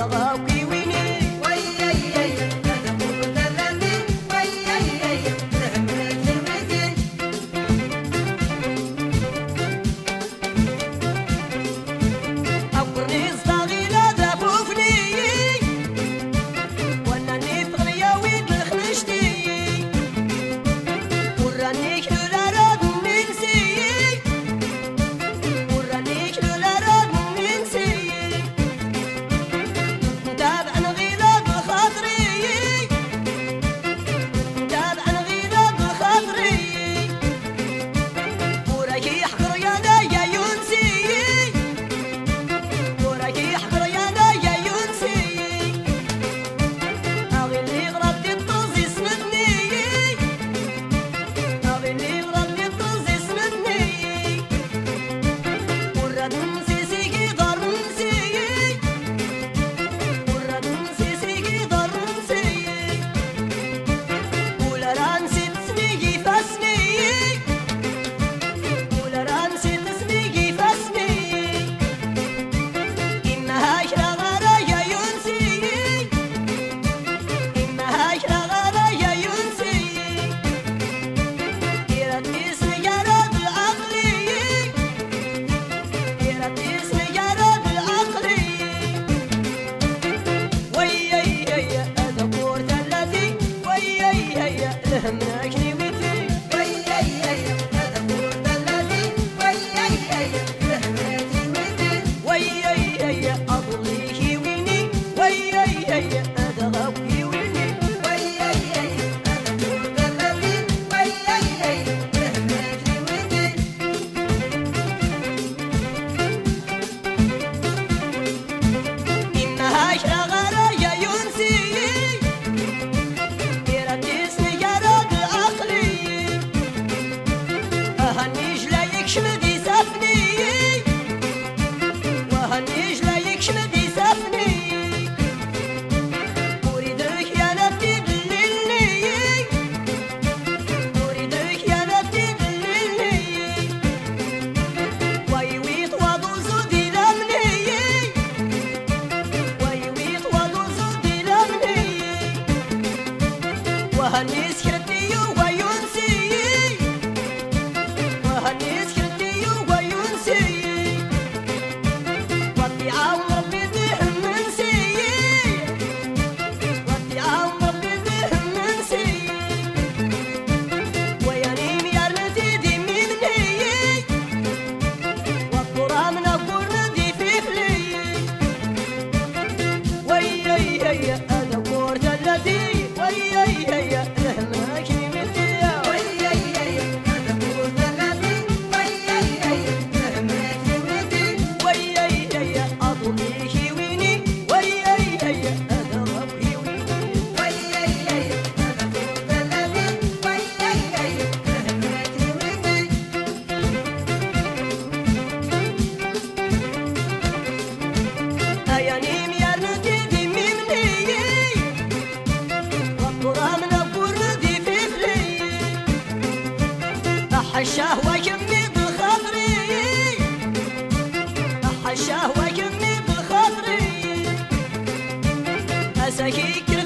of Anne's here. Say he can